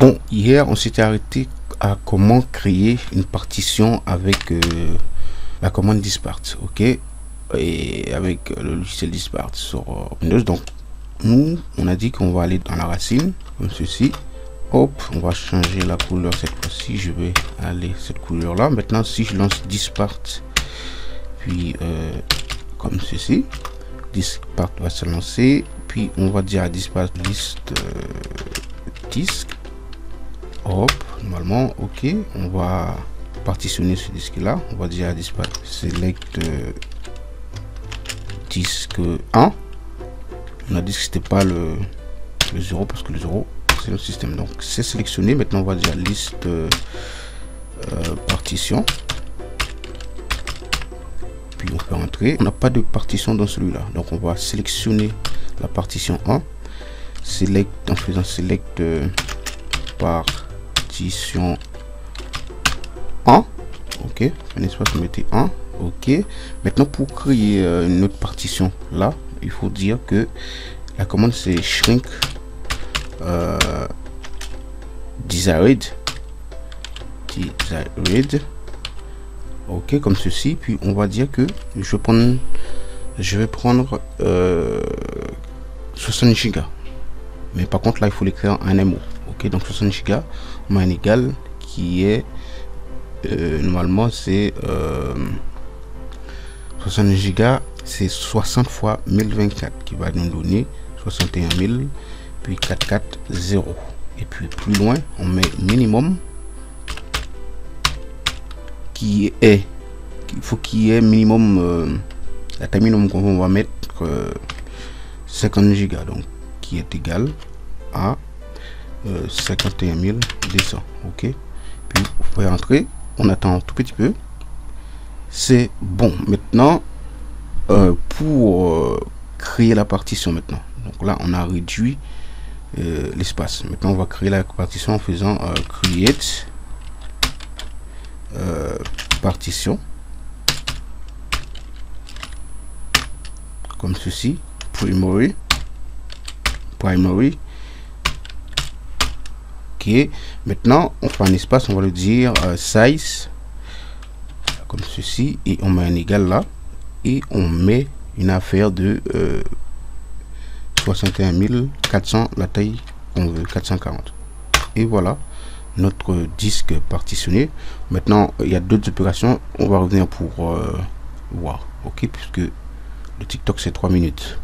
Bon, hier, on s'était arrêté à comment créer une partition avec euh, la commande dispart, ok? Et avec le logiciel dispart sur euh, Windows. Donc, nous, on a dit qu'on va aller dans la racine, comme ceci. Hop, on va changer la couleur cette fois-ci. Je vais aller cette couleur-là. Maintenant, si je lance dispart, puis euh, comme ceci, dispart va se lancer. Puis on va dire à dispart liste disque hop normalement ok on va partitionner ce disque là on va dire dispatch select euh, disque 1 on a dit que c'était pas le, 0 parce que le 0 c'est le système. Donc c'est sélectionné maintenant on va dire liste euh, partition. Puis on peut entrer on n'a pas de partition dans celui-là. Donc on va sélectionner la partition 1 select en faisant select euh, par 1 ok un espace mettez 1 ok. Maintenant pour créer euh, une autre partition là il faut dire que la commande c'est shrink euh, desired desired. Ok comme ceci. Puis on va dire que je vais prendre je vais prendre euh, 60 gigas. Mais par contre là il faut l'écrire en un donc 60 gigas égal qui est euh, normalement c'est 60 euh, gigas c'est 60 fois 1024 qui va nous donner 61 000 puis 440 et puis plus loin on met minimum qui est il faut qu'il y ait minimum euh, la taille minimum qu'on va mettre 50 gigas donc qui est égal à 51 200 ok. Puis vous pouvez entrer on attend un tout petit peu. C'est bon. Maintenant euh, pour euh, créer la partition maintenant. Donc là on a réduit euh, l'espace. Maintenant on va créer la partition en faisant create partition. Comme ceci. Primary. Primary ok maintenant on fait un espace on va le dire euh, size comme ceci et on met un égal là et on met une affaire de 61 euh, 400 la taille qu'on veut 440 et voilà notre disque partitionné. Maintenant il y a d'autres opérations on va revenir pour euh, voir. Ok puisque le tiktok c'est 3 minutes